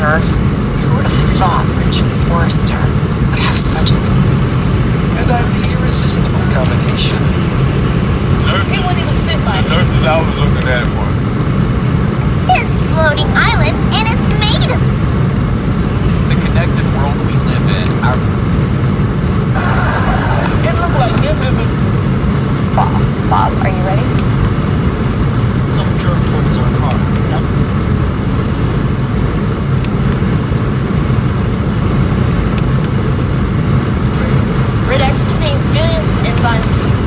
sure. Who would have thought Richard Forrester would have such an... And an irresistible combination. Nurse, he wouldn't even sit by the nurses I was looking at one. It's floating island, and it's made of... The connected world we live in, our... It looks like this is a... Bob, Bob, are you ready? contains billions of enzymes.